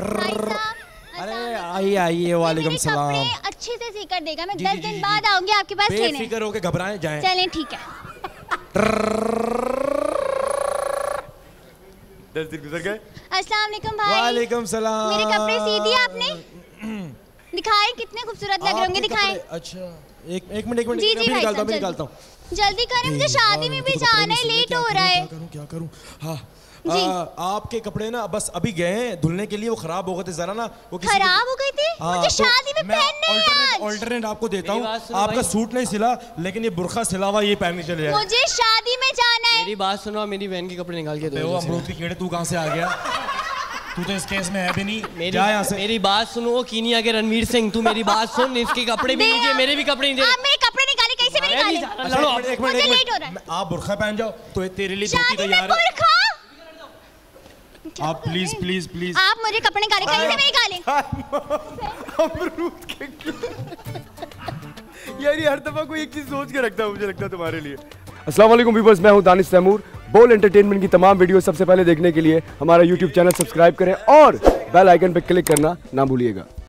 अरे आइए आइए वालेकुम। सलाम। अच्छे से सीकर देगा मैं दस दिन बाद। आऊँगी आपके पास लेने। बेफिक्र होके घबराएँ जाए। चलें ठीक है। दस दिन गुजर गए। अस्सलाम वालेकुम भाई। वालेकुम सलाम। मेरे कपड़े सी दिए आपने? दिखाए कितने खूबसूरत लग रहे होंगे आपके दिखाएँ। कपड़े- अच्छा एक एक मिनट एक मिनट जी जी भाई निकालता हूँ साहब निकालता हूँ। जल्दी करें मुझे शादी में भी जाना है लेट हो रहा है। क्या करूँ क्या करूँ? हाँ। आ, आपके कपड़े ना बस अभी गए हैं धुलने के लिए वो खराब हो गए थे जरा ना वो खराब हो गए थे? हाँ, मुझे तो शादी में पहनने हैं आज। alternate आपको देता हूँ। आपका सूट नहीं सिला लेकिन ये बुरखा सिला हुआ ये पहन के चले जाए मुझे शादी में जाना है। मेरी बात सुनो मेरी बहन के कपड़े निकाल के दो। अमरूद की कीड़े तू कहाँ से आ गया? तू तो इस केस में है भी नहीं। मेरी जा यहाँ से। मेरी बात सुनो कीनिया के रणवीर सिंह तू मेरी बात सुन इसके कपड़े भी दे आप- मेरे भी कपड़े नहीं आप मेरे कपड़े निकाले कैसे भी मैं निकाले? लड़ो एक मिनट एक मिनट मुझे लेट हो रहा है। आप बुरखा पहन जाओ तो तेरे लिए धोती तैयार है। बुरखा? आप प्लीज़ प्लीज़ प्लीज़ आप मुझे कपड़े निकाले कैसे भी निकाले? अमरूद के यार ये हर दफ़ा कोई एक चीज़ सोच के रखता है मुझे लगता है तुम्हारे लिए। अस्सलाम वालेकुम व्यूअर्स मैं हूँ दानिश तैमूर। बोल एंटरटेनमेंट की तमाम वीडियो सबसे पहले देखने के लिए हमारा यूट्यूब चैनल सब्सक्राइब करें और बेल आइकन पर क्लिक करना ना भूलिएगा।